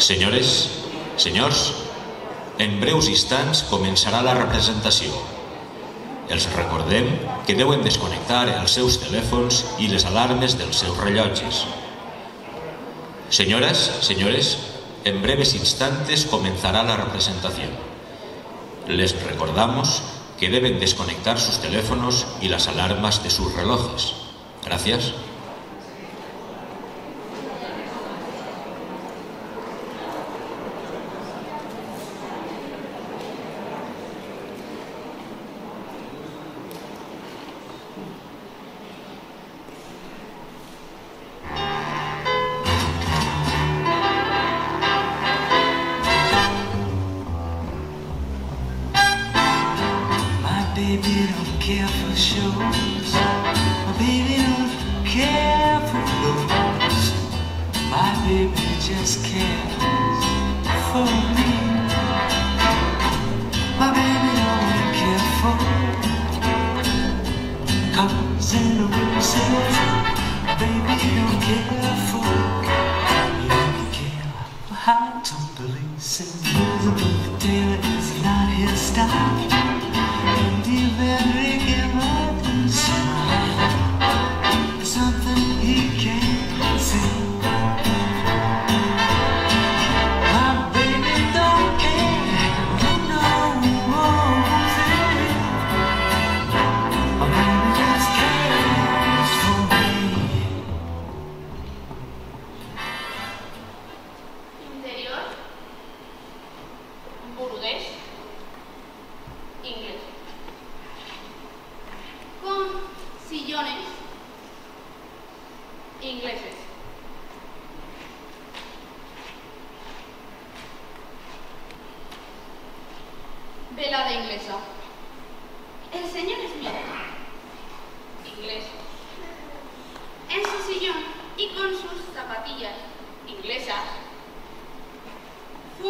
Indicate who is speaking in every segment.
Speaker 1: Senyores, senyors, en breus instants començarà la representació. Els recordem que deuen desconnectar els seus telèfons i les alarmes dels seus rellotges. Senyores, senyores, en breves instantes comenzará la representación. Les recordamos que deben desconectar sus teléfonos y las alarmas de sus relojes. Gracias.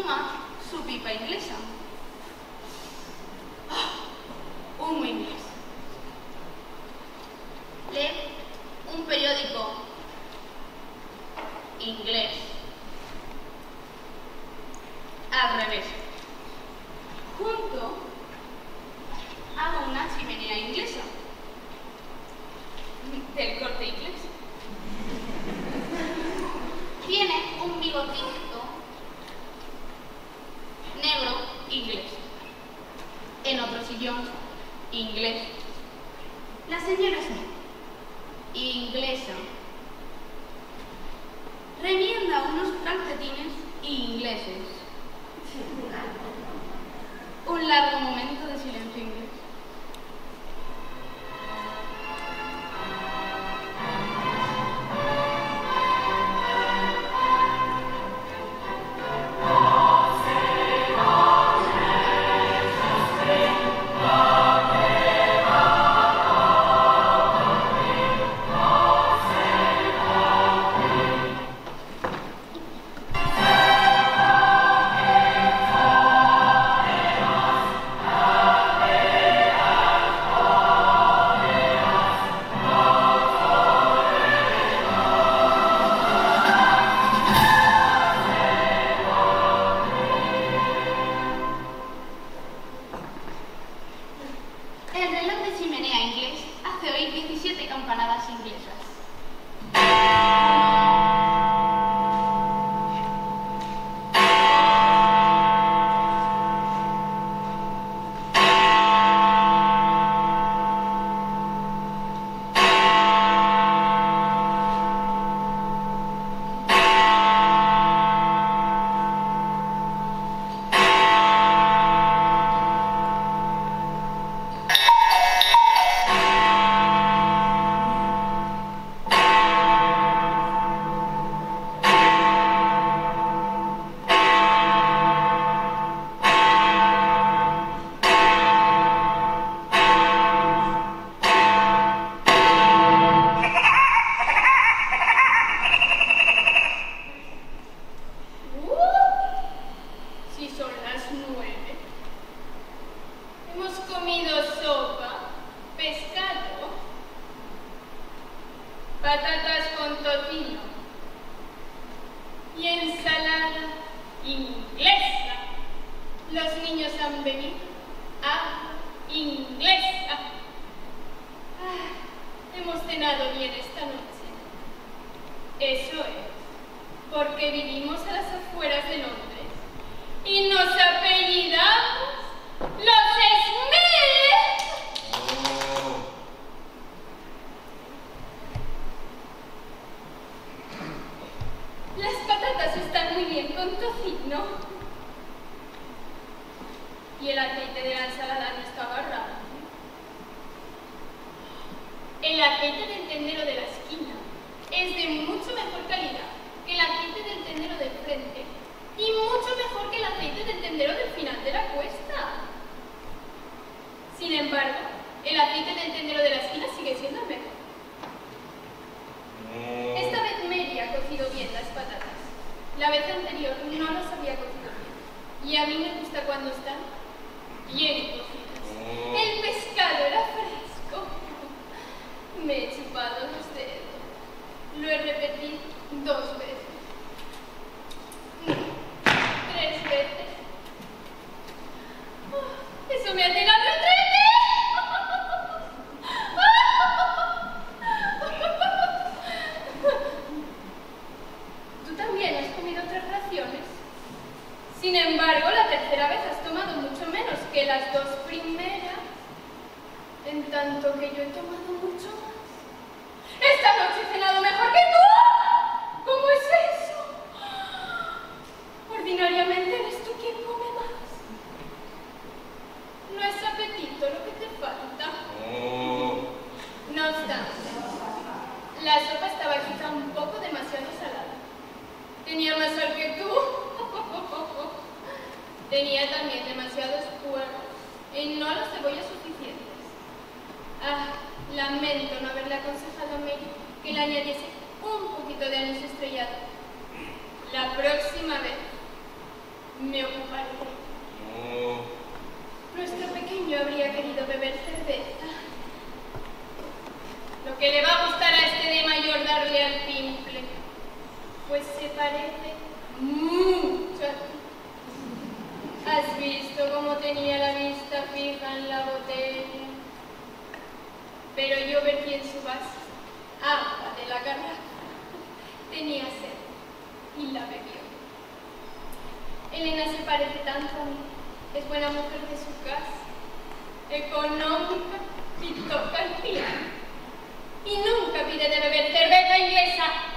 Speaker 2: Kumar Subi by Melissa. Me
Speaker 3: ocuparé. No. Nuestro pequeño habría querido beber cerveza. Lo que le va a gustar a este de mayor darle al pimple, pues se parece mucho a ti. ¿Has visto cómo tenía la vista fija en la botella? Pero yo vertí en su vaso agua de la garrafa. Tenía sed y la bebí. Elena se parece tanto a mí. Es buena mujer de su casa, económica y toca el piano. Y nunca pide de beber cerveza inglesa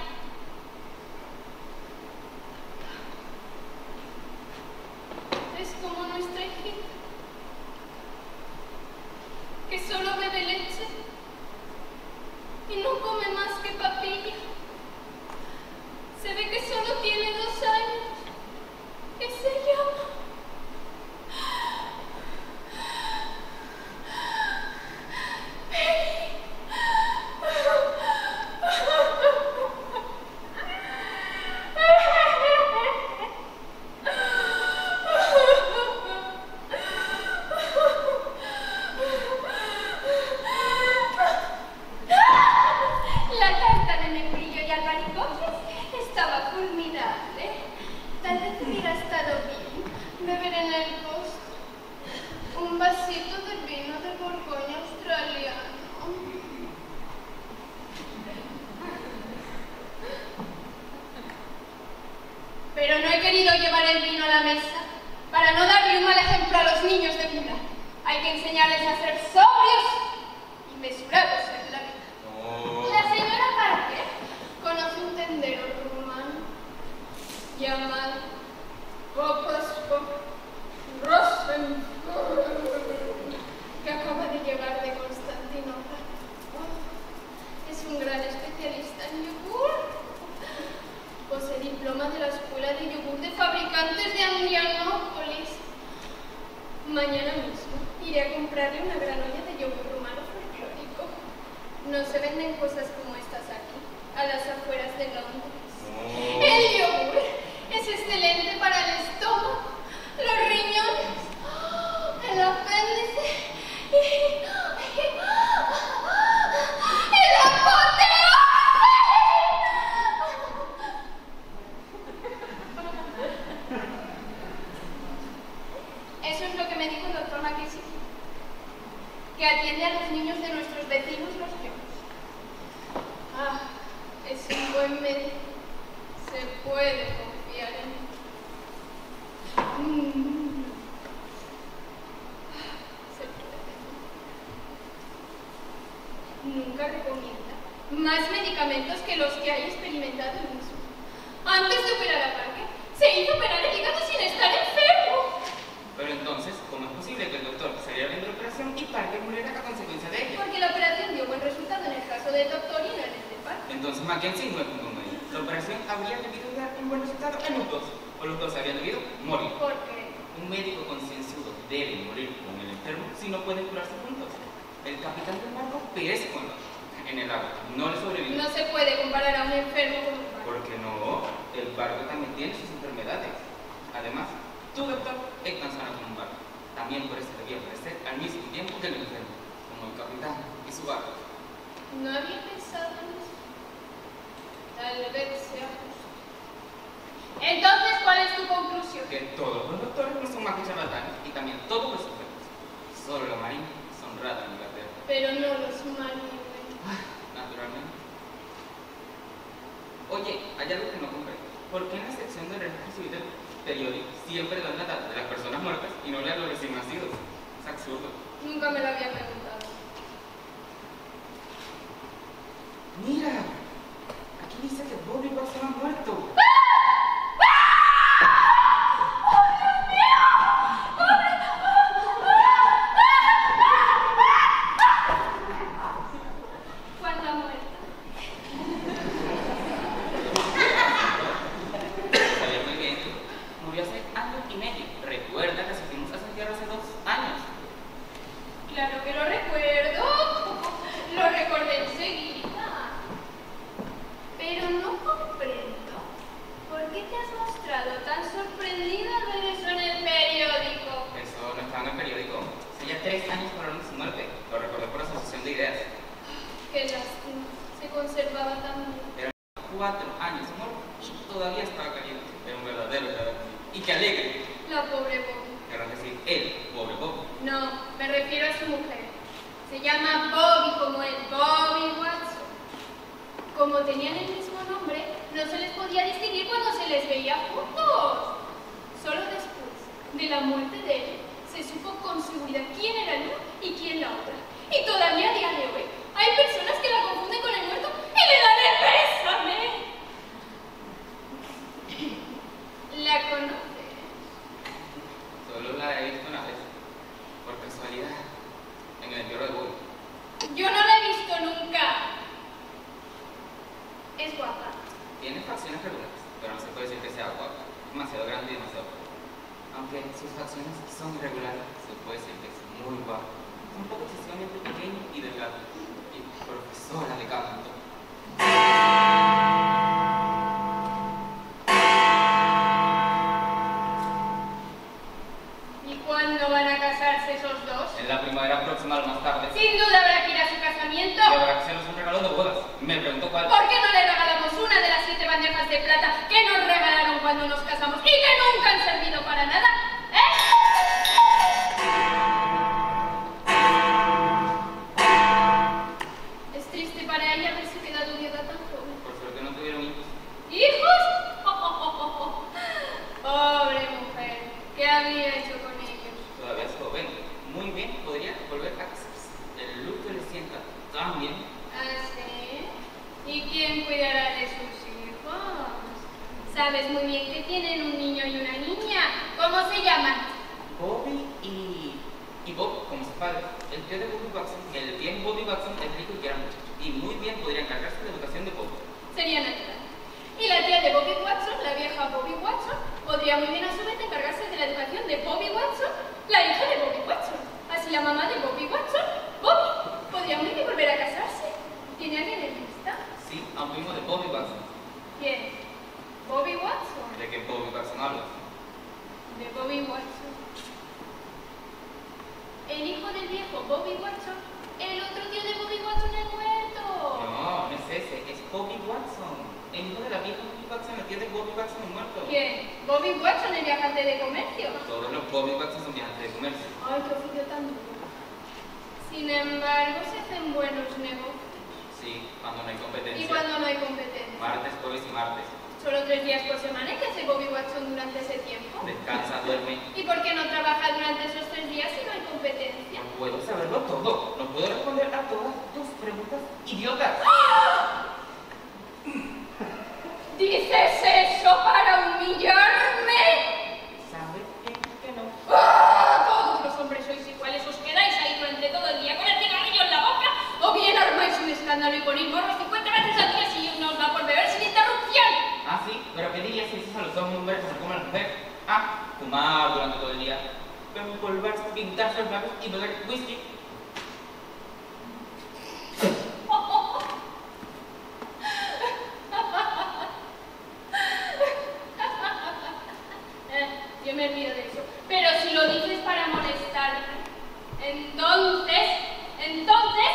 Speaker 4: cuatro años y todavía estaba caliente. Era un verdadero verdadero. Y qué alegre.
Speaker 3: La pobre Bobby.
Speaker 4: Querrán decir, él, pobre Bob.
Speaker 3: No, me refiero a su mujer. Se llama Bobby como el Bobby Watson. Como tenían el mismo nombre, no se les podía distinguir cuando se les veía juntos. Solo después de la muerte de él, se supo con seguridad quién era el uno y quién la otra. Y todavía a día de hoy, hay personas que la confunden con el muerto y le dan el ¿La conoce?
Speaker 4: Solo la he visto una vez. Por casualidad. En el entierro de Bob.
Speaker 3: Yo no la he visto nunca. Es guapa.
Speaker 4: Tiene facciones regulares, pero no se puede decir que sea guapa. Demasiado grande y demasiado fuerte. Aunque sus facciones son irregulares, se puede decir que es muy guapa. Es un poco excesivamente pequeño y delgado. Y profesora de canto. Más tarde,
Speaker 3: Sin duda habrá que ir a su casamiento.
Speaker 4: y habrá que hacerles un regalo de bodas. Me pregunto cuál.
Speaker 3: ¿Por qué no le regalamos una de las siete bandejas de plata que nos regalaron cuando nos casamos y que nunca han servido para nada? Sabes muy bien que tienen un niño y una niña. ¿Cómo se llaman?
Speaker 4: Bobby y, y Bob, como su padre, el tío de Bobby Watson, el bien Bobby Watson es rico y quiere mucho. Y muy bien podría encargarse de la educación de Bobby.
Speaker 3: Sería natural. Y la tía de Bobby Watson, la vieja Bobby Watson, podría muy bien a su vez encargarse de la educación de Bobby Watson, la hija de Bobby Watson. Así la mamá de Bobby Watson, Bobby, podría muy bien volver a casarse. ¿Tiene alguien en vista?
Speaker 4: Sí, a un primo de Bobby Watson.
Speaker 3: ¿Quién? Bobby Watson.
Speaker 4: ¿De qué Bobby Watson habla?
Speaker 3: De Bobby Watson. El hijo del viejo Bobby Watson, el otro tío de Bobby Watson es muerto.
Speaker 4: No, no es ese, es Bobby Watson. El hijo de la vieja Bobby Watson, el tío de Bobby Watson es muerto.
Speaker 3: ¿Quién? Bobby Watson, el viajante de comercio.
Speaker 4: Todos los Bobby Watson son viajantes de comercio.
Speaker 3: Ay, qué oficio tan duro. Sin embargo, se hacen buenos negocios.
Speaker 4: Sí, cuando no hay competencia.
Speaker 3: ¿Y cuando no hay competencia?
Speaker 4: Martes, jueves y martes.
Speaker 3: Solo tres días por semana y que hace Bobby Watson durante ese tiempo.
Speaker 4: Descansa, duerme.
Speaker 3: ¿Y por qué no trabaja durante esos tres días si no hay competencia?
Speaker 4: No puedo saberlo todo. No puedo responder a todas tus preguntas idiotas.
Speaker 3: ¿Dices eso para humillarme?
Speaker 4: ¿Sabes bien que no?
Speaker 3: ¡Ah! Todos los hombres sois iguales, os quedáis ahí durante todo el día con el cigarrillo en la boca o bien armáis un escándalo y ponéis morros 50 veces al día si no os da por beber sin interrupción.
Speaker 4: Ah, sí, pero ¿qué a dos hombres que se la mujer? Ah, fumar durante todo el día. Empolvarse, pintarse los labios y beber whisky.
Speaker 3: Eh, yo me río de eso. Pero si lo dices para molestarme, entonces, entonces,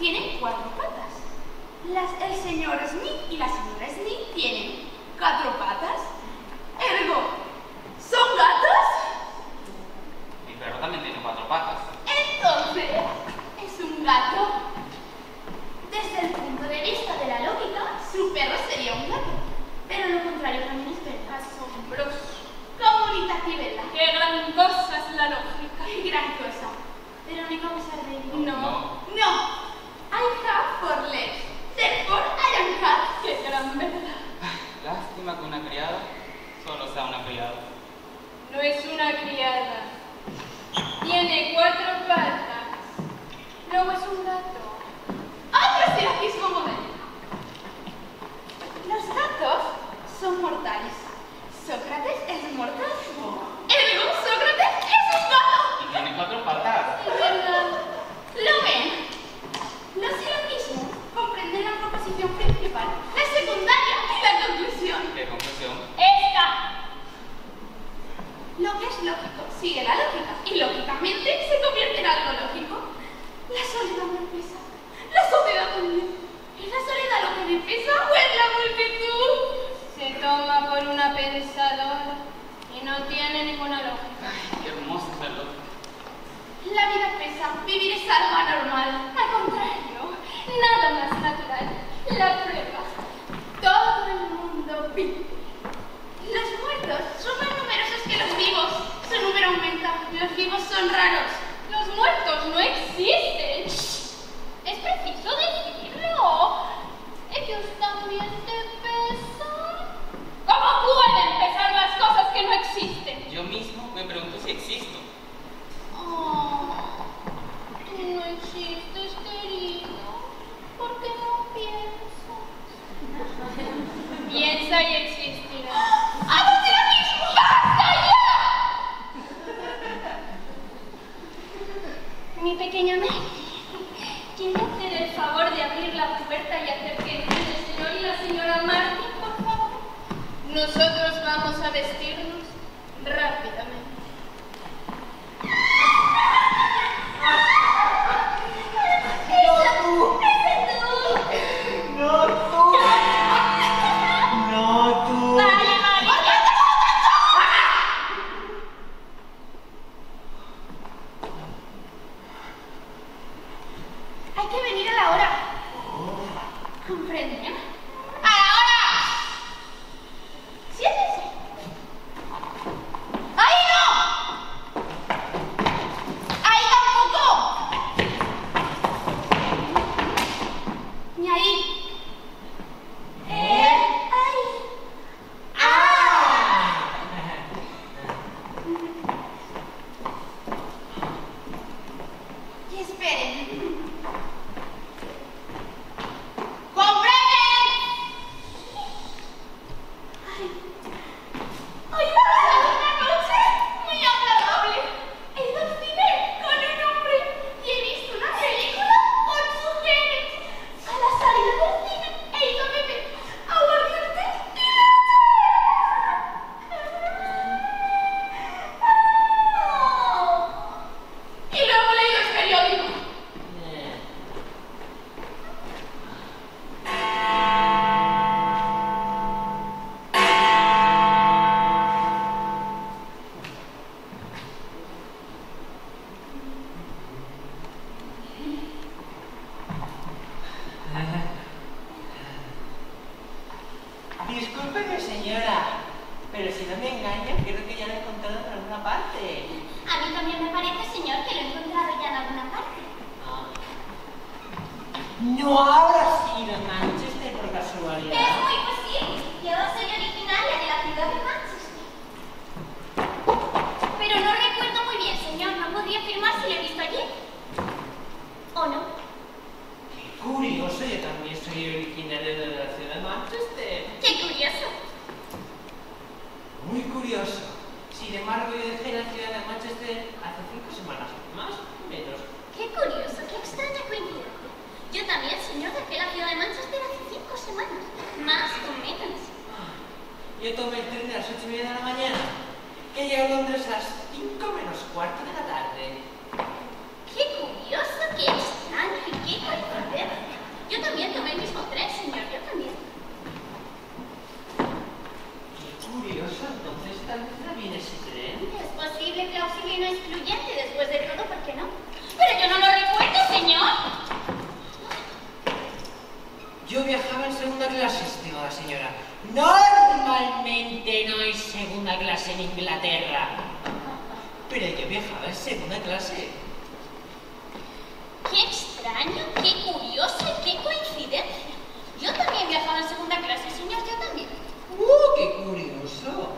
Speaker 3: tienen cuatro patas. Las,
Speaker 4: el señor Smith y
Speaker 2: la señora Smith tienen cuatro patas. Ergo, ¿son gatos?
Speaker 5: Mi perro también tiene cuatro patas. Entonces, es un gato. Desde el
Speaker 3: punto de vista de la lógica, su perro sería un gato. Pero lo contrario
Speaker 4: también es verdad.
Speaker 5: Asombroso. ¡Qué bonita actividad! ¡Qué gran cosa es la lógica! ¡Qué gran cosa! Pero no vamos a
Speaker 3: reír. No. No.
Speaker 4: no.
Speaker 5: I have. Therefore I ¡Qué gran verdad! Lástima que una criada solo sea una criada. No
Speaker 4: es una criada. Tiene cuatro patas.
Speaker 5: Luego es un gato.
Speaker 2: ¡Otro sirafismo moderno! Los gatos son mortales. Sócrates es mortal.
Speaker 4: Conclusión.
Speaker 3: ¡Esta!
Speaker 2: Lo que es lógico sigue la lógica y lógicamente se convierte en algo lógico. La soledad me pesa, la soledad también. ¿Es la soledad lo que me pesa o es la multitud?
Speaker 3: Se toma por una pensadora y no tiene ninguna lógica.
Speaker 4: Qué hermosa es la lógica.
Speaker 2: La vida pesa, vivir es algo anormal. Al contrario, nada más natural. La prueba. Todo el mundo vive. Los muertos son más numerosos que los vivos. Su número aumenta. Los vivos son raros.
Speaker 3: Los muertos no existen. Es preciso decirlo. Ellos también te pesan. ¿Cómo pueden pesar las cosas que no existen?
Speaker 4: Yo mismo me pregunto si existo.
Speaker 3: Oh, tú no existes, querido. ¿Por qué no piensas? Piensa y existirás.
Speaker 2: ¡Hago silogismo!
Speaker 3: ¡Basta ya!
Speaker 2: Mi pequeña Mary.
Speaker 3: ¿Quiere hacer el favor de abrir la puerta y hacer que entre el señor y la señora Martin, por favor? Nosotros vamos a vestirnos rápidamente.
Speaker 6: No
Speaker 2: el mismo tren, señor. Yo también.
Speaker 6: Qué curioso, entonces tal vez no viene ese tren.
Speaker 2: Es posible, plausible y no excluyente después de todo, ¿por qué no? Pero yo no lo recuerdo, señor.
Speaker 6: Yo viajaba en segunda clase, estimada señora. Normalmente no hay segunda clase en Inglaterra. Pero yo viajaba en segunda clase.
Speaker 2: Qué curioso!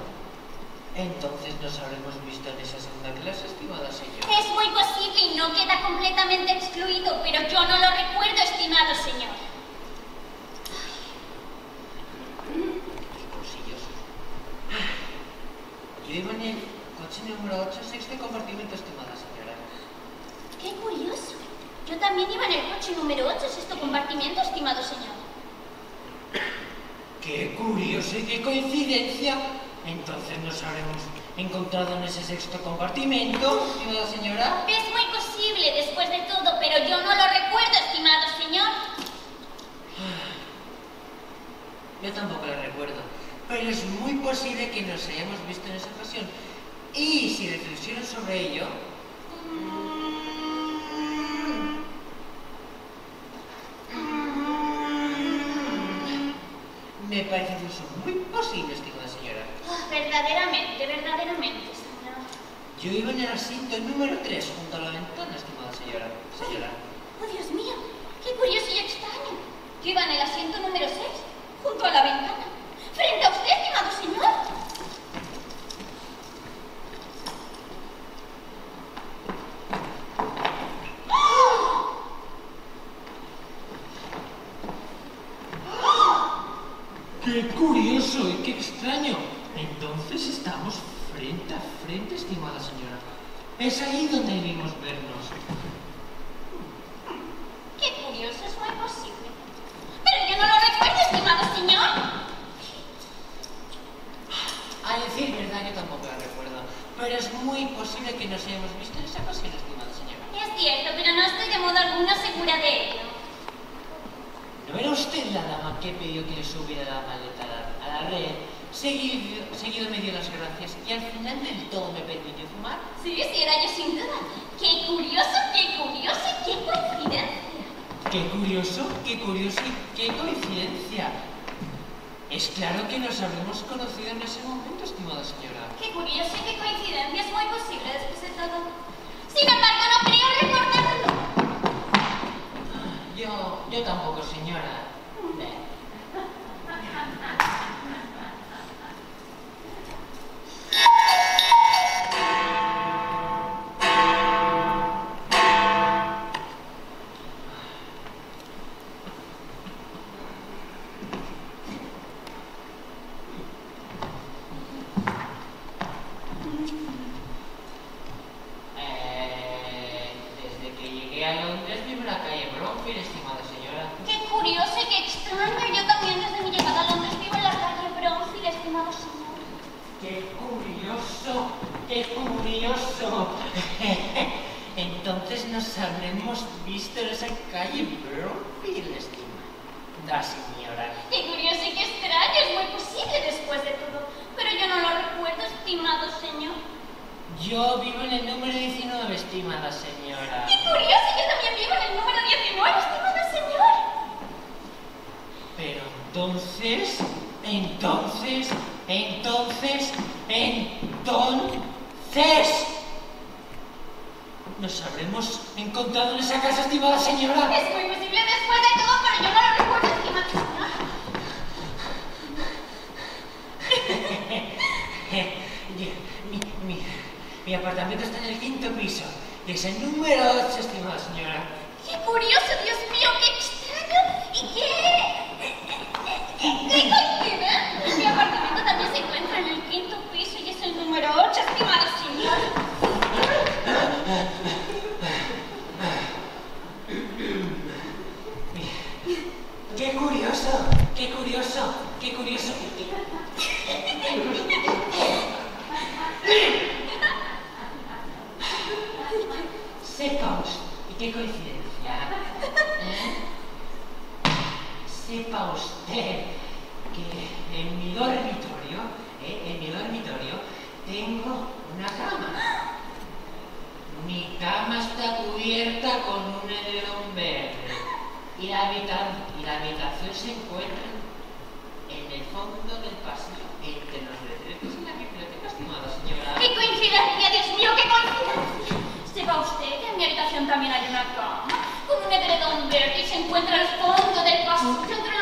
Speaker 6: Entonces nos habremos visto en esa segunda clase, estimada señora.
Speaker 2: Es muy posible y no queda completamente excluido, pero
Speaker 7: yo no lo recuerdo, estimado señor.
Speaker 6: bolsillos. Yo iba en el coche número 8, sexto compartimento, estimada señora.
Speaker 7: Qué curioso. Yo también iba en el coche número 8, sexto compartimiento, estimado señor.
Speaker 6: Qué curioso y qué coincidencia. Entonces nos habremos en ese sexto compartimento, estimada señora.
Speaker 7: Es muy posible, después de todo, pero yo no lo recuerdo, estimado señor.
Speaker 6: Yo tampoco lo recuerdo, pero es muy posible que nos hayamos visto en esa ocasión. Y si reflexiono sobre ello, me parece incluso muy posible, estimada señora.
Speaker 7: Ah, verdaderamente, verdaderamente.
Speaker 6: Yo iba en el asiento número 3 junto a la ventana, estimada señora. Señora.
Speaker 7: Oh, Dios mío, qué curioso y extraño. Yo iba en el asiento número 6, junto a la ventana. Frente a usted, estimado señor.
Speaker 6: ¡Qué curioso y qué extraño! Entonces estamos frente a frente, estimada señora. Es ahí donde debimos vernos.
Speaker 7: Qué curioso, es muy posible. Pero yo no lo recuerdo, estimado señor.
Speaker 6: A decir verdad, yo tampoco la recuerdo. Pero es muy posible que nos hayamos visto en esa ocasión, estimada señora.
Speaker 7: Es cierto, pero no estoy de modo alguno segura de ello.
Speaker 6: ¿No era usted la dama que pidió que le subiera la maleta a la, a la red? Seguido, seguido me dio las gracias y al final del todo me permitió fumar.
Speaker 7: Sí, sí, era yo sin duda. Qué curioso, qué curioso y qué coincidencia.
Speaker 6: ¡Qué curioso, qué curioso y qué coincidencia! Es claro que nos habremos conocido en ese momento, estimada señora.
Speaker 7: Qué curioso y qué coincidencia, es muy posible después de todo. Sin embargo,
Speaker 6: Yo, yo tampoco, señora. que en
Speaker 7: mi
Speaker 6: dormitorio, ¿eh? en mi dormitorio, tengo una cama. Mi cama está cubierta con un edredón verde. Y la, habitación se encuentra en el fondo del pasillo, entre los letreros y la biblioteca, estimada.
Speaker 7: ¡Qué coincidencia, Dios mío, qué coincidencia! ¿Sepa usted que en mi habitación también hay una cama? Con un edredón verde y se encuentra al fondo del pasillo entre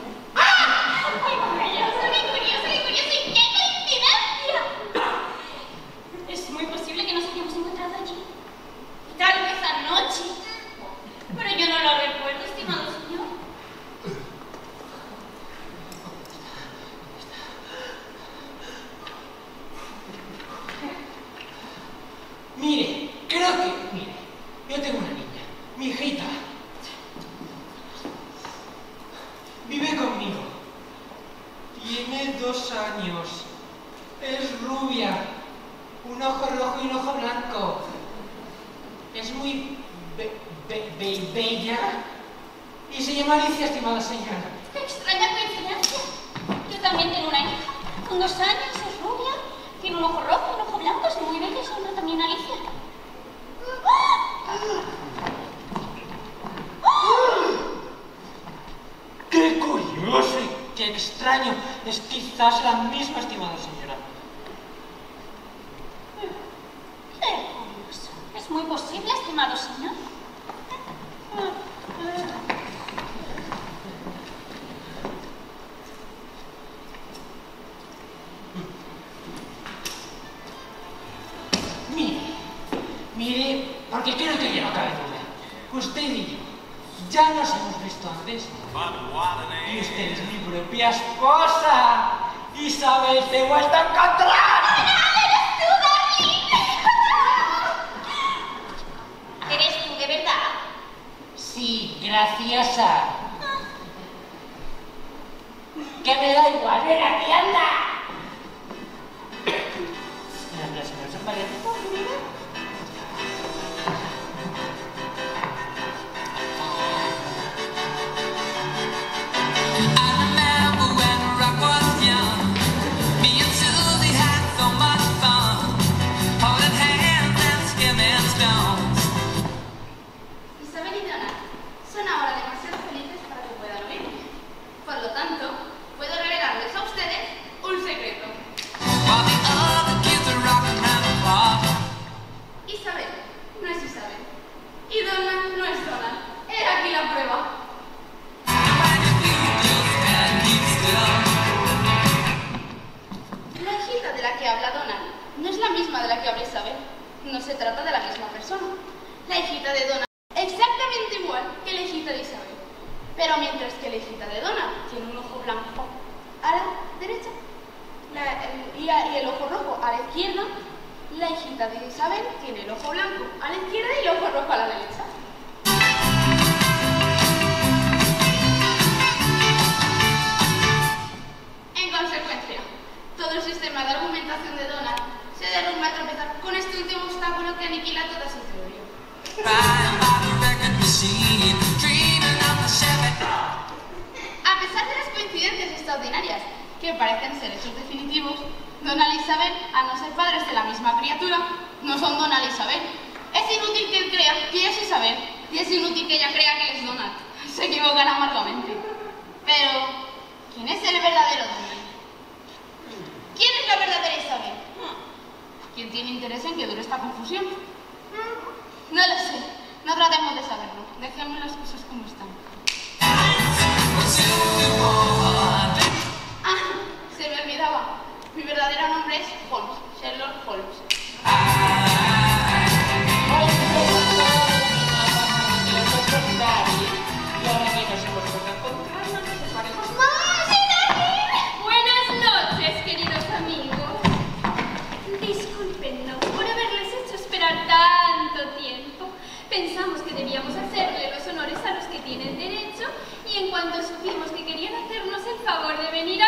Speaker 3: tiempo, pensamos que debíamos hacerle los honores a los que tienen derecho y en cuanto supimos que querían hacernos el favor de venir a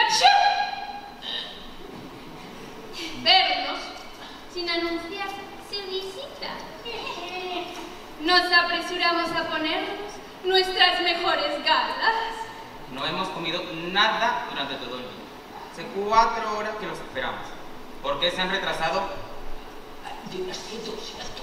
Speaker 3: vernos sin anunciar su visita, nos apresuramos a ponernos nuestras mejores galas.
Speaker 4: No hemos comido nada durante todo el día. Hace cuatro horas que los esperamos. ¿Por qué se han retrasado?
Speaker 6: Demasiado, cierto.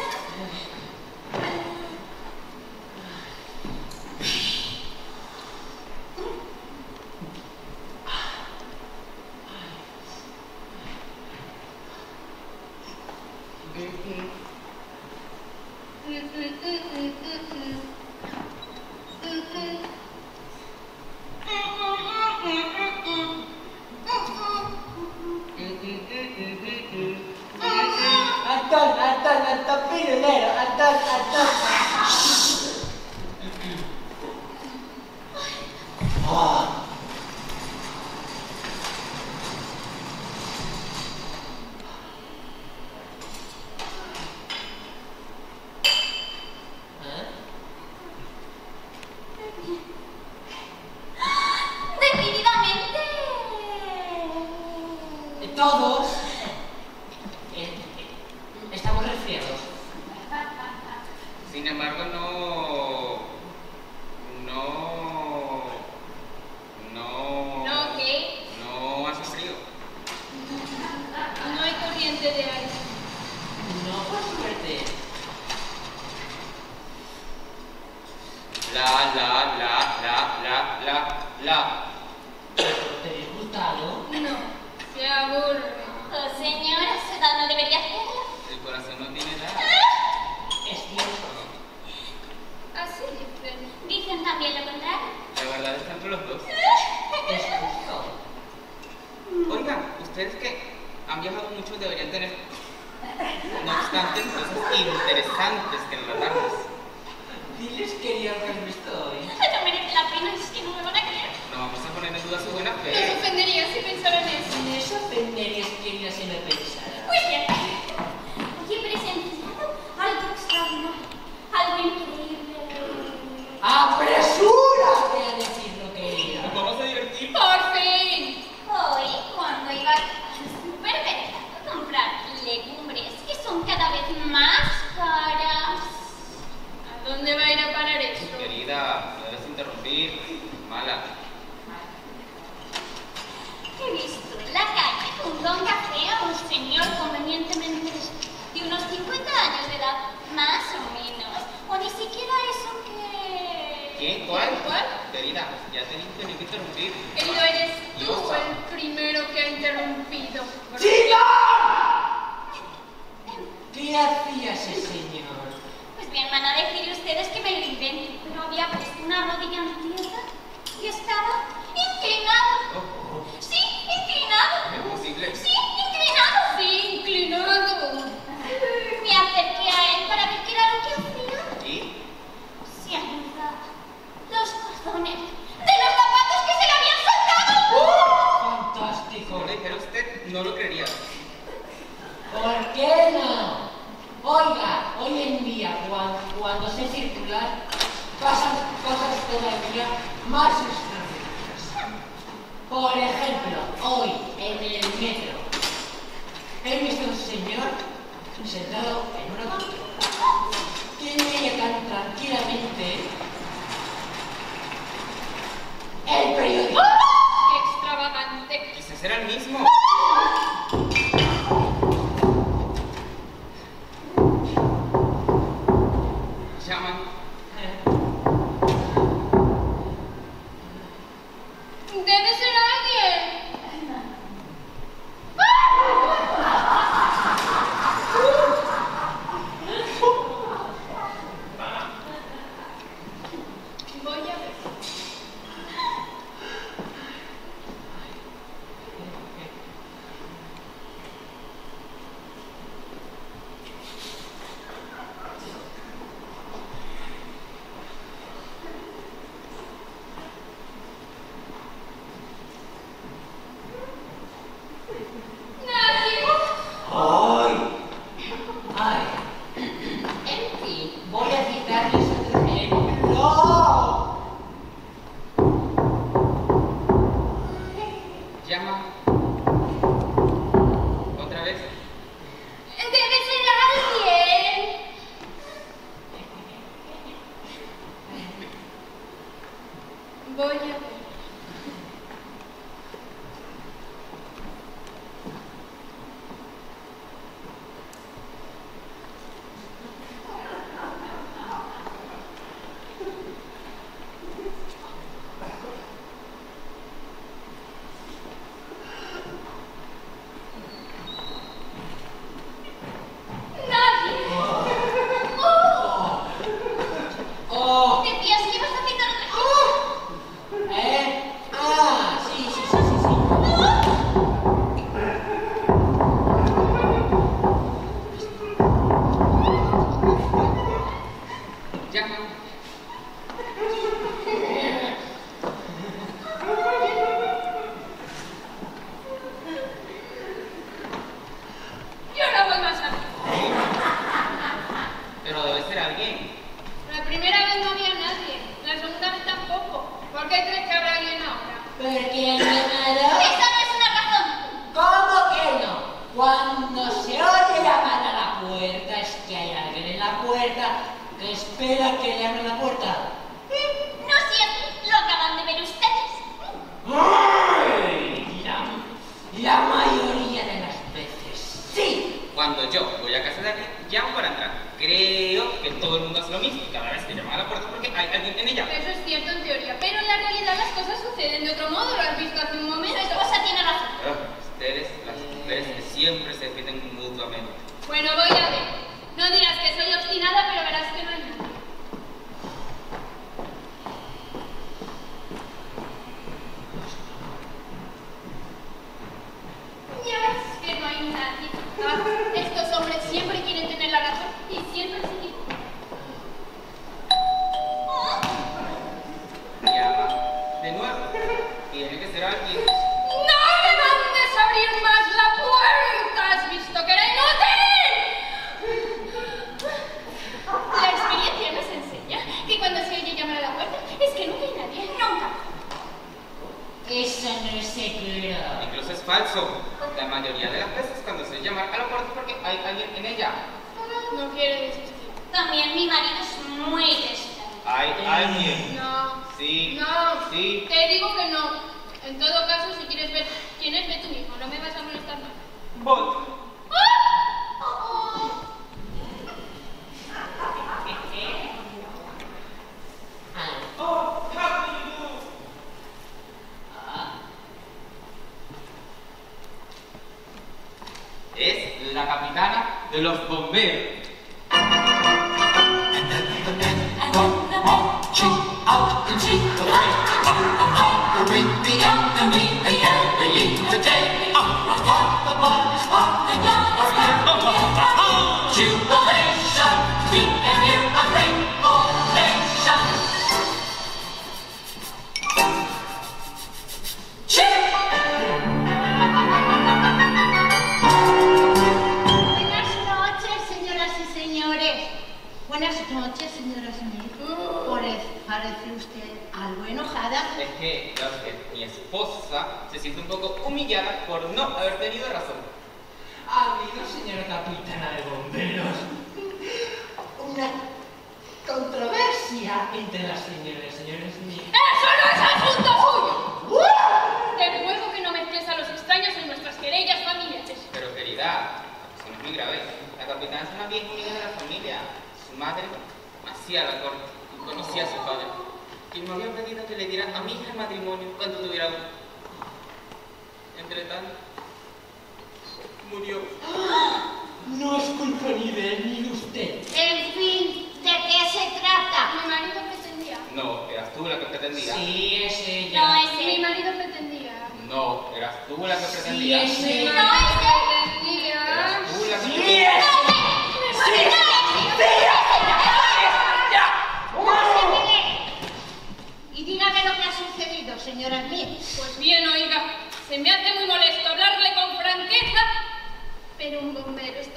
Speaker 6: ofenderías quería si me pensara.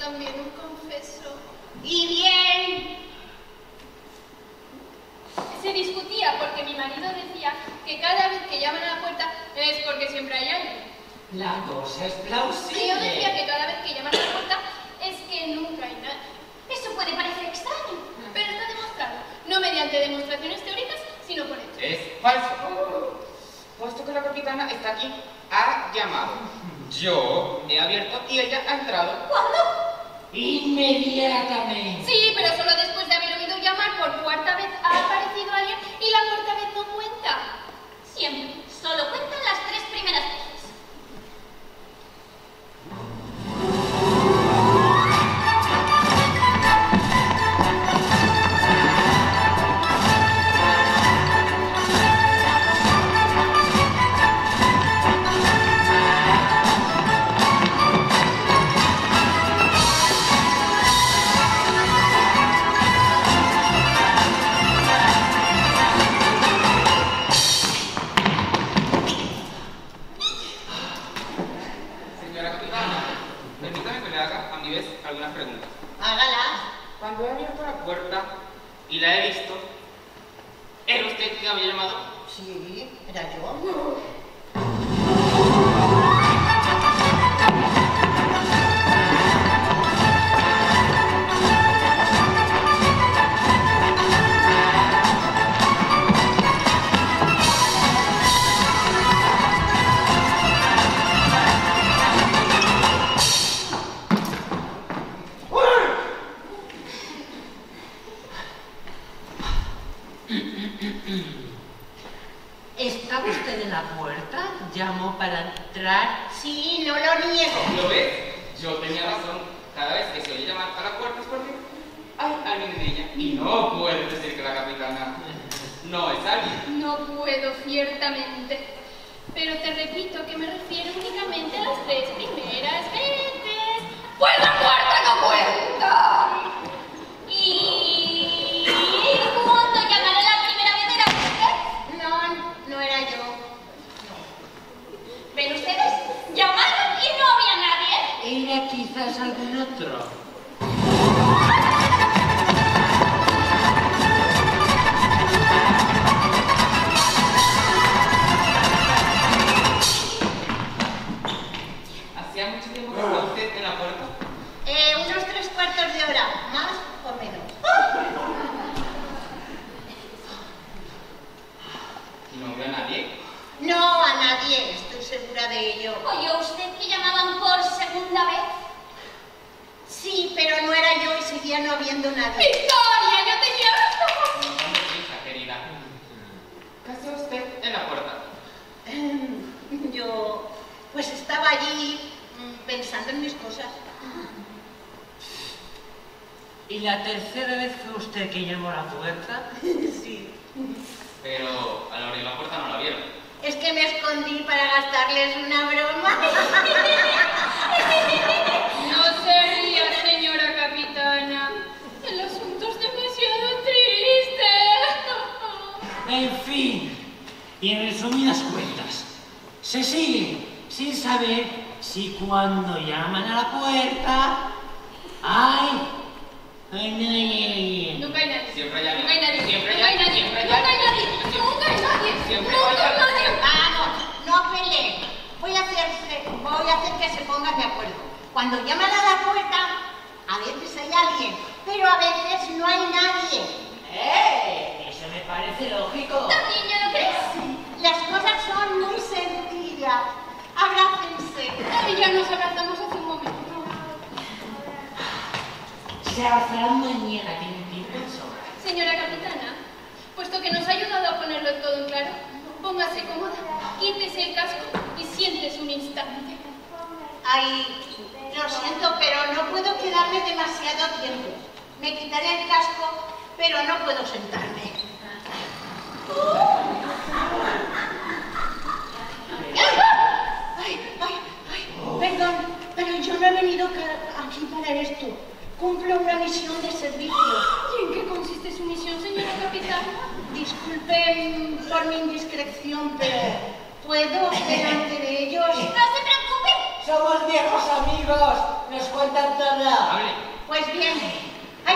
Speaker 7: también
Speaker 4: un
Speaker 3: confesor.
Speaker 8: Y bien.
Speaker 3: Se discutía porque mi marido decía que cada vez que llaman a la puerta es porque siempre hay alguien.
Speaker 6: La cosa es plausible.
Speaker 3: Y yo decía que cada vez que llaman a la puerta es que nunca hay nada.
Speaker 7: Eso puede parecer extraño,
Speaker 3: pero está demostrado. No mediante demostraciones teóricas, sino por hechos.
Speaker 4: Es falso. Puesto que la capitana está aquí, ha llamado. Yo he abierto y ella ha entrado. ¿Cuándo?
Speaker 6: Inmediatamente.
Speaker 3: Sí, pero solo después de haber oído llamar por cuarta vez ha aparecido alguien y la cuarta vez no cuenta.
Speaker 7: Siempre, solo
Speaker 3: cuenta.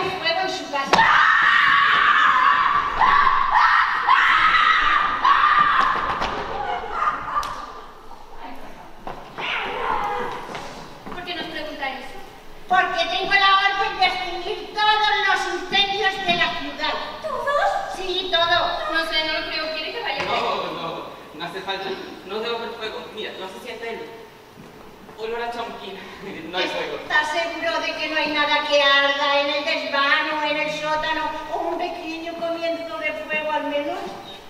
Speaker 6: Hay
Speaker 8: fuego en su casa.
Speaker 3: ¿Por qué nos pregunta eso?
Speaker 8: Porque tengo la orden de extinguir todos los incendios de la ciudad.
Speaker 7: ¿Todos?
Speaker 8: Sí, todo.
Speaker 3: No sé, no lo creo. ¿Quiere que vaya?
Speaker 4: No, no, no hace falta. No debo ver fuego. Mira, no se siente el olor a chomquina. No hay fuego.
Speaker 8: ¿Estás seguro de que no hay nada que arda en el desván o en el sótano o un pequeño comienzo de fuego al menos?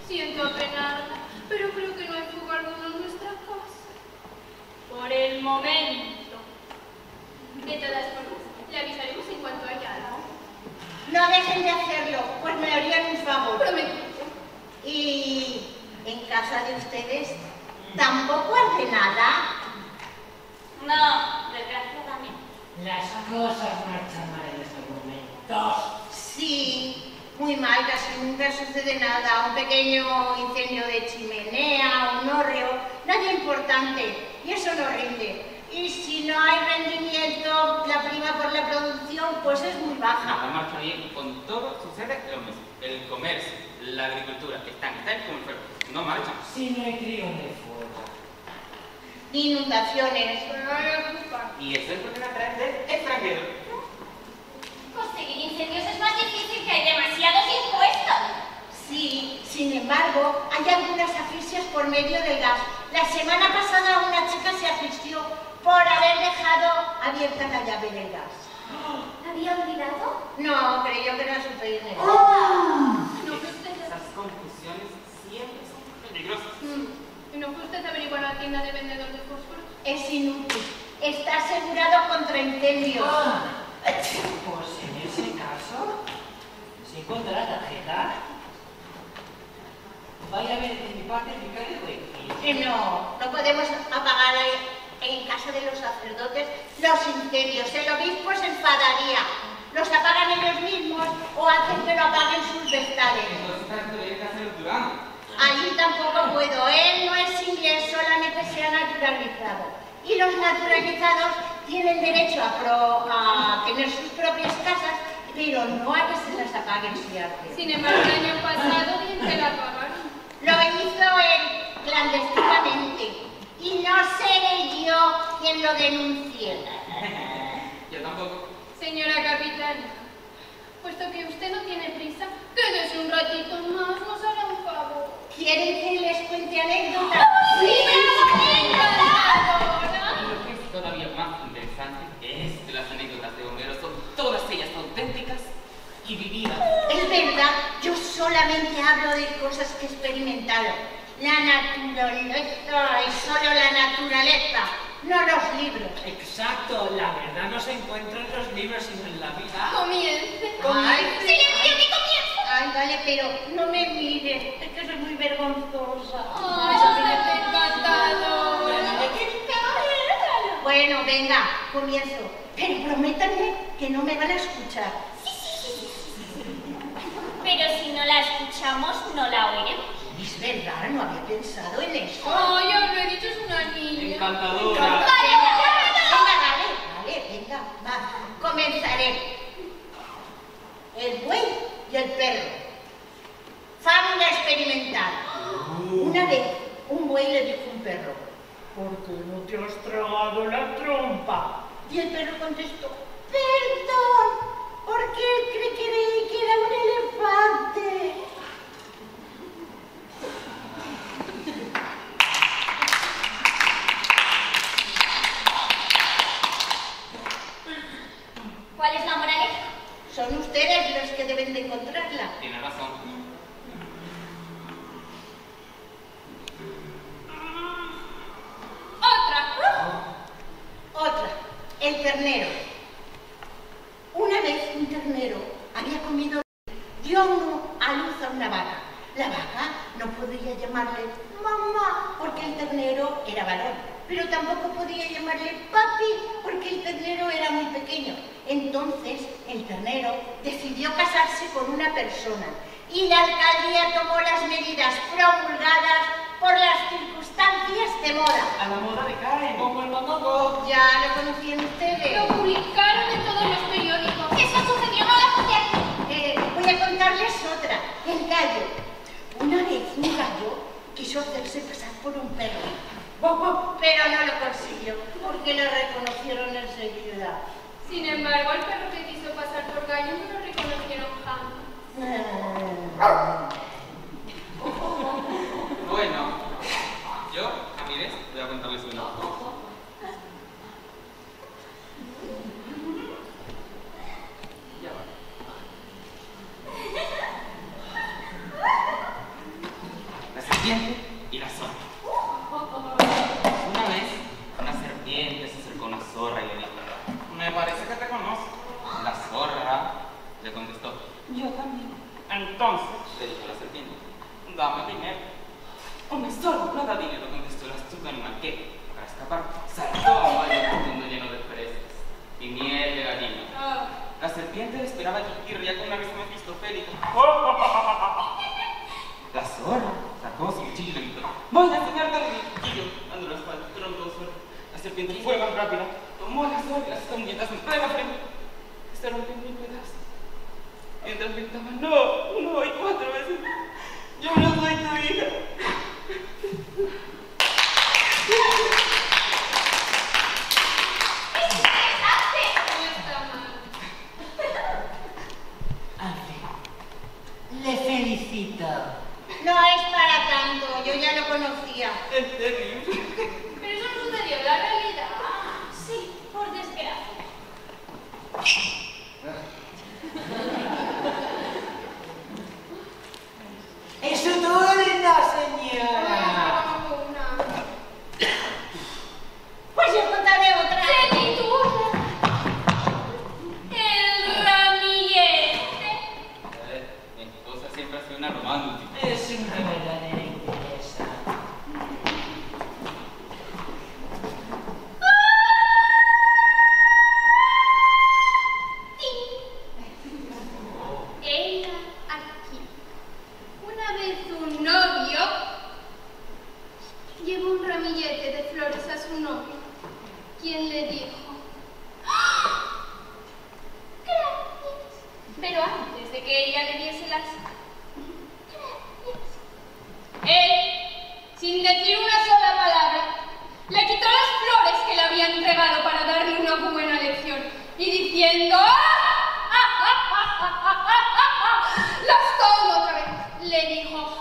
Speaker 3: Siento apenarla, pero creo que no hay fuego alguno en nuestra casa. Por el momento. De todas formas, le avisaremos en cuanto haya algo.
Speaker 8: No dejen de hacerlo, pues me harían un favor.
Speaker 3: Prometido.
Speaker 8: Y en casa de ustedes tampoco hace nada.
Speaker 7: No, desgraciadamente.
Speaker 6: Las cosas marchan mal en estos momentos.
Speaker 8: Sí, muy mal, casi nunca sucede nada. Un pequeño incendio de chimenea, un hórreo, nada importante. Y eso no rinde. Y si no hay rendimiento, la prima por la producción, pues es muy
Speaker 4: Nada
Speaker 8: baja.
Speaker 4: marcha bien, con todo sucede lo mismo. El comercio, la agricultura, están tal como el fuego. No marchan.
Speaker 6: Si no hay.
Speaker 8: Ni inundaciones.
Speaker 3: No.
Speaker 4: Y eso es porque la traen del extranjero.
Speaker 7: Conseguir incendios es más difícil que hay demasiados impuestos.
Speaker 8: Sí, sin embargo, hay algunas asfixias por medio del gas. La semana pasada una chica se asfixió por haber dejado abierta la llave del gas.
Speaker 7: ¿Había olvidado?
Speaker 8: No, creyó que era su peine.
Speaker 7: No, que usted...
Speaker 4: Esas confusiones siempre son peligrosas.
Speaker 3: ¿Y no fue usted a averiguar a la tienda de vendedor de fósforos?
Speaker 8: Es inútil. Está asegurado contra incendios.
Speaker 6: Ah, pues en ese caso, si encuentra la tarjeta, vaya a ver de mi parte el vicario de
Speaker 8: Eh, No, no podemos apagar ahí en casa de los sacerdotes los incendios. El obispo se enfadaría. Los apagan ellos mismos o hacen que lo apaguen sus vestales.
Speaker 4: Entonces, ¿sabes debería que hacer?
Speaker 8: Allí tampoco puedo. Él no es inglés, solamente se ha naturalizado. Y los naturalizados tienen derecho a, pro- a tener sus propias casas, pero no a que se las apaguen si hacen.
Speaker 3: Sin embargo, el año pasado bien que la pagaron.
Speaker 8: Lo hizo él clandestinamente. Y no seré yo quien lo denuncie.
Speaker 4: Yo tampoco.
Speaker 3: Señora capitana, puesto que usted no tiene prisa, quédese un ratito más, nos hará.
Speaker 8: ¿Quieren que les cuente anécdotas?
Speaker 3: ¡Encantadora!
Speaker 4: Y lo que es todavía más interesante es que las anécdotas de Homero son todas ellas auténticas y vividas.
Speaker 8: Es verdad, yo solamente hablo de cosas que he experimentado. La naturaleza es solo la naturaleza, no los libros.
Speaker 6: Exacto, la verdad no se encuentra en los libros, sino en la vida.
Speaker 3: Comience.
Speaker 8: Ay,
Speaker 7: ¡Silencio, mi comienzo!
Speaker 8: Ay, vale, pero no me mires, es que soy muy vergonzosa.
Speaker 3: ¡Ay, qué encantadora!
Speaker 8: Bueno, venga, comienzo. Pero prométanme que no me van a escuchar.
Speaker 7: Pero si no la escuchamos, no la oiremos.
Speaker 8: Es verdad, no había pensado en eso.
Speaker 3: ¡Ay, ya lo he dicho, es una niña!
Speaker 4: Encantadora.
Speaker 8: Venga, vale, vale, venga, va. Comenzaré. El buey y el perro. Fábula experimental. Una vez, un buey le dijo a un perro, ¿por qué no te has tragado la trompa? Y el perro contestó, perdón, porque cree que, que era un elefante.
Speaker 7: ¿Cuál es la moraleja?
Speaker 8: Son ustedes los que deben de encontrarla.
Speaker 4: Tiene razón.
Speaker 3: ¡Otra!
Speaker 8: Otra, el ternero. Una vez un ternero había comido, dio a luz a una vaca. La vaca no podía llamarle mamá porque el ternero era varón, pero tampoco podía llamarle papi porque el ternero era muy pequeño. Entonces el ternero decidió casarse con una persona y la alcaldía tomó las medidas promulgadas por las circunstancias de moda.
Speaker 6: A la moda de Karen, como el monólogo.
Speaker 8: Ya lo conocían ustedes.
Speaker 3: Lo publicaron en todos los periódicos.
Speaker 7: Eso sucedió no la.
Speaker 8: Eh, voy a contarles otra, el gallo. Una vez un gallo quiso hacerse pasar por un perro, pero no lo consiguió porque lo reconocieron enseguida.
Speaker 3: Sin embargo, el perro que quiso pasar por gallo no lo reconocieron jamás.
Speaker 4: Bueno, yo, a mi vez, voy a contarles una. Ya va. La serpiente y la zorra. Una vez, una serpiente se acercó a una zorra y le dijo, me parece que te conozco. La zorra le contestó, yo también. Entonces, le dijo la serpiente, dame dinero. Hombre, solo no da dinero, contestó la astuta animal que, para escapar, saltó a un valle profundo lleno de fresas y miel de gallina.
Speaker 3: Ah,
Speaker 4: La serpiente esperaba y ría con una risa mefistofélica. La zorra sacó su cuchillo y le gritó, voy a enseñarte mi cuchillo. Dando la espalda, tronco zorra. La serpiente fue más rápida, tomó las sábanas, esta muñeca sentada en la frente, se rompió en mil pedazos. Mientras gritaba, no, no, y cuatro veces, yo no soy tu hija.
Speaker 3: No está mal.
Speaker 6: Alfie, le felicito.
Speaker 8: No es yo ya lo conocía.
Speaker 4: Es terrible.
Speaker 3: Pero eso no sucedió en la realidad.
Speaker 7: Sí, por desgracia.
Speaker 3: Él, sin decir una sola palabra, le quitó las flores que le había entregado para darle una buena lección y diciendo, "¡Ah! ¡Ah, ah, ah, ah, ah, ah, ah! las tomo otra vez. Le dijo,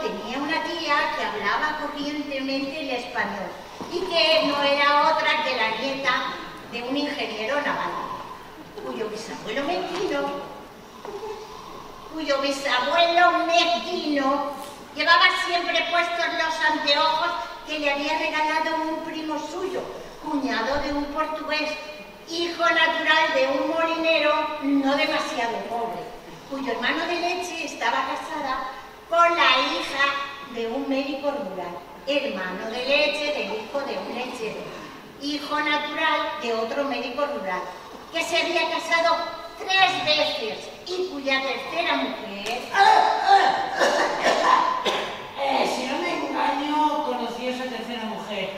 Speaker 8: tenía una tía que hablaba corrientemente el español y que no era otra que la nieta de un ingeniero naval, cuyo bisabuelo mezquino, cuyo bisabuelo mezquino llevaba siempre puestos los anteojos que le había regalado un primo suyo, cuñado de un portugués, hijo natural de un molinero no demasiado pobre, cuyo hermano de leche estaba casada con la hija de un médico rural, hermano de leche del hijo de un lechero, hijo natural de otro médico rural, que se había casado tres veces y cuya tercera mujer
Speaker 6: Eh, si no me engaño, conocí a esa tercera mujer.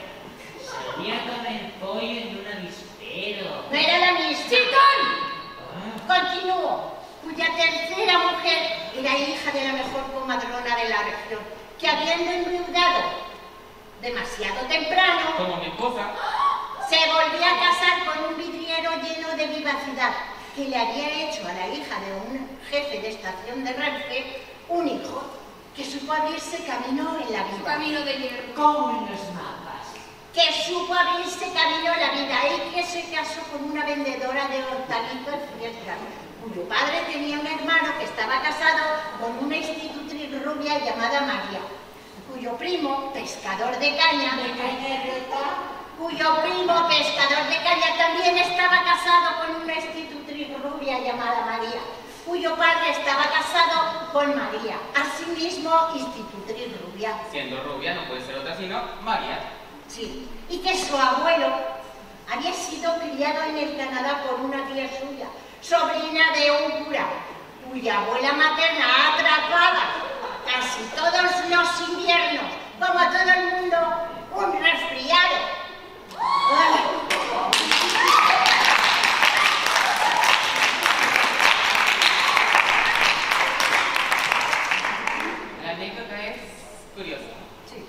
Speaker 6: Salía con el pollo en un avispero.
Speaker 8: no era la misma. Continúo, cuya tercera mujer era hija de la mejor comadrona de la región, que habiendo enviudado demasiado temprano,
Speaker 4: Como mi esposa,
Speaker 8: se volvió a casar con un vidriero lleno de vivacidad que le había hecho a la hija de un jefe de estación de Renfe un hijo que supo abrirse camino en la
Speaker 3: Su
Speaker 8: vida.
Speaker 3: camino de hierro.
Speaker 9: Como en los mapas.
Speaker 8: que supo abrirse camino en la vida y que se casó con una vendedora de hortalizas frescas, cuyo padre tenía un hermano que estaba casado con una institutriz rubia llamada María, cuyo primo, pescador de caña, cuyo primo, pescador de caña, también estaba casado con una institutriz rubia llamada María, cuyo padre estaba casado con María, asimismo institutriz rubia.
Speaker 4: Siendo rubia no puede ser otra sino María.
Speaker 8: Sí, y que su abuelo había sido criado en el Canadá por una tía suya, sobrina de un cura, cuya abuela materna atrapaba casi todos los inviernos, como a todo el mundo, un resfriado. Ay,
Speaker 4: La anécdota es curiosa.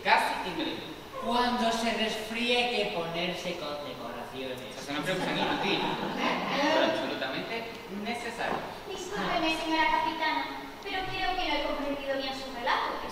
Speaker 4: Casi increíble.
Speaker 9: Cuando se resfríe hay que ponerse con decoraciones.
Speaker 4: Es una pregunta inútil,
Speaker 6: Discúlpeme, señora capitana, pero creo que no he comprendido bien su relato. Que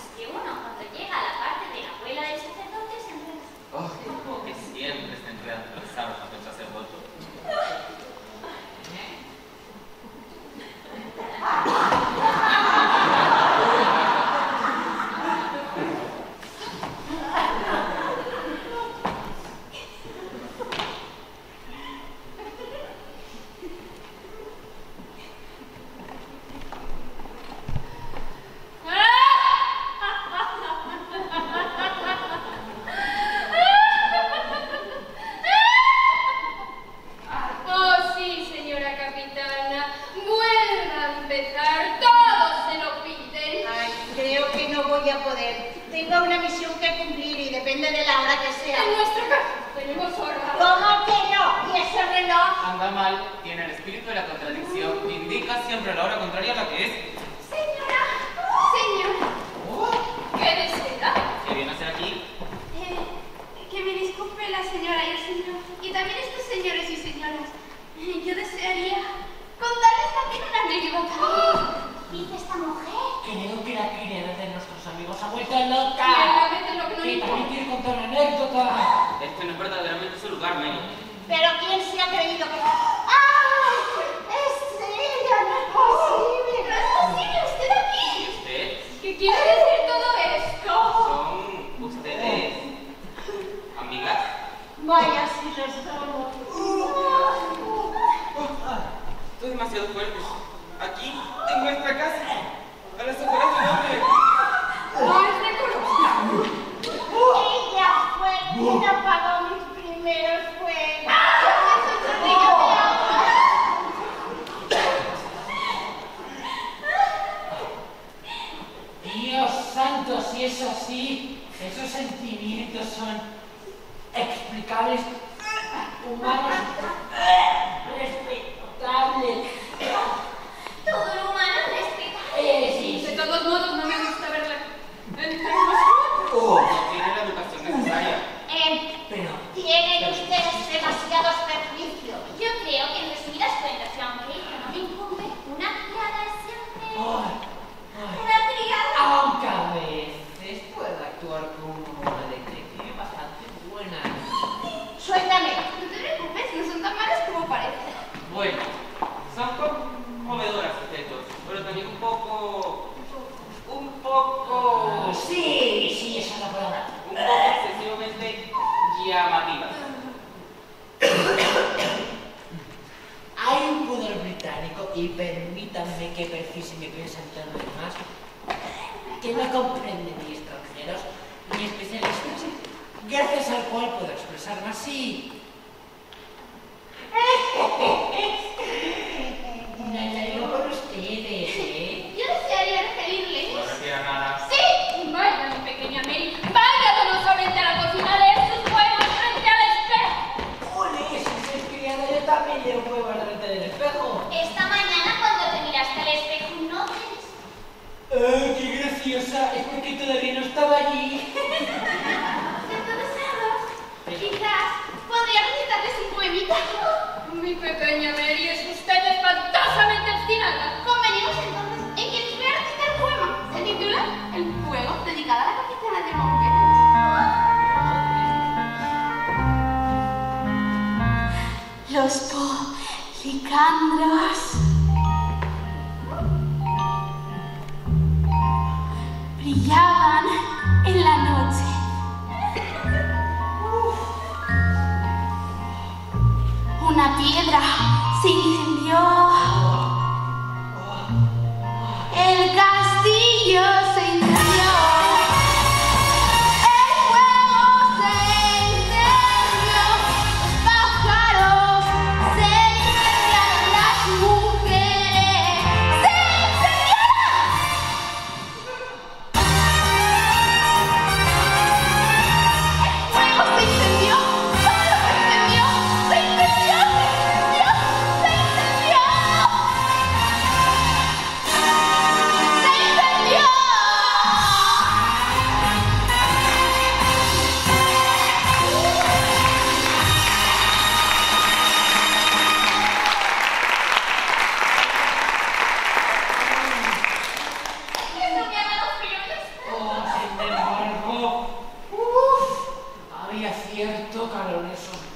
Speaker 2: agora com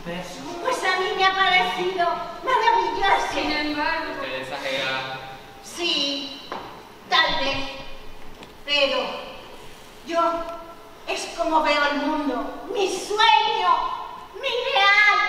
Speaker 8: Pues a mí me ha parecido maravilloso.
Speaker 3: Sin embargo,
Speaker 6: Usted exagera.
Speaker 8: Sí, tal vez. Pero yo es como veo el mundo, mi sueño, mi ideal.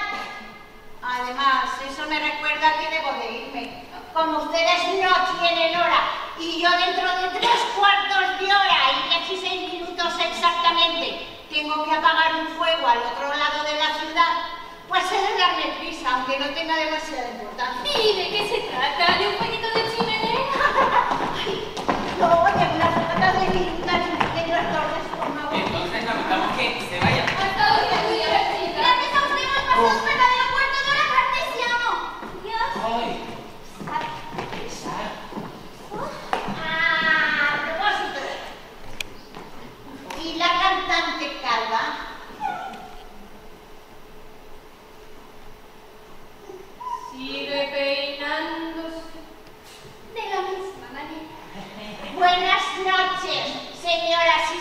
Speaker 8: Además, eso me recuerda que debo de irme. Como ustedes no tienen hora y yo dentro de tres cuartos de hora y 16 minutos exactamente tengo que apagar un fuego al otro lado de la ciudad, pues de darme prisa, aunque no tenga demasiada importancia.
Speaker 7: ¿Y de qué se trata? ¿De un jueguito de chimenea?
Speaker 8: No, de una foto de lindas de los torres por favor.
Speaker 6: Entonces lamentamos que se vaya.
Speaker 3: ha estado muy divertida.
Speaker 10: Gracias a usted hemos pasado un verdadero cuarto de hora cartesiano. Dios.
Speaker 2: ¡Ay! Esa.
Speaker 8: Ah, a propósito. ¿Y la cantante calva?
Speaker 3: Sigue peinándose.
Speaker 10: De la misma manera.
Speaker 8: Buenas noches, señoras y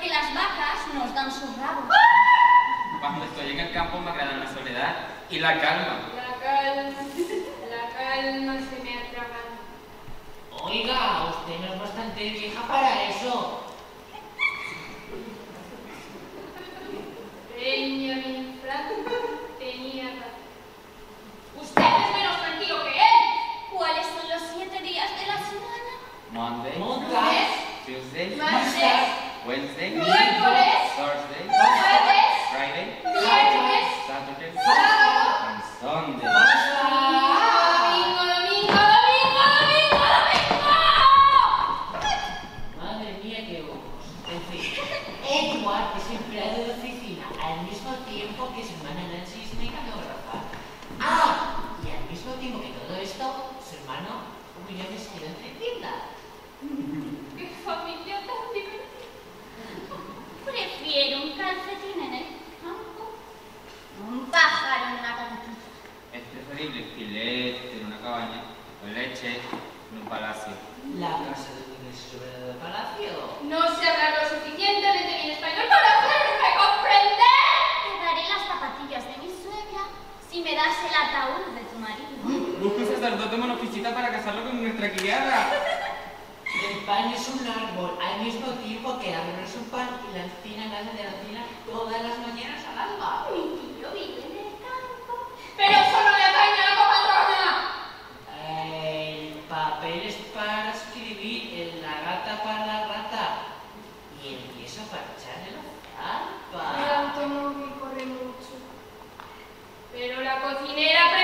Speaker 2: que
Speaker 7: las vacas nos dan sus rabos.
Speaker 6: Cuando estoy en el campo me agrada la soledad y la calma.
Speaker 3: La calma, la calma se me atraganta.
Speaker 2: Oiga, usted no es bastante vieja para eso.
Speaker 3: Benjamin Franklin tenía razón. Usted es menos tranquilo que él.
Speaker 7: ¿Cuáles son los siete días de la semana?
Speaker 6: Monday,
Speaker 2: Monta.
Speaker 6: Tuesday, Wednesday,
Speaker 3: miércoles,
Speaker 6: Thursday,
Speaker 3: tomémonos visitas para
Speaker 4: casarlo con nuestra criada.
Speaker 6: El pan es un árbol, al mismo tiempo que el árbol es un pan y la encina nace de la encina todas las mañanas al alba.
Speaker 7: Mi tío vive en el campo.
Speaker 3: ¡Pero solo le atañe a la patrona!
Speaker 6: El papel es para escribir, el la gata para la rata y el queso para echarle la
Speaker 3: trampa.
Speaker 6: El
Speaker 3: automóvil corre mucho. Pero la cocinera...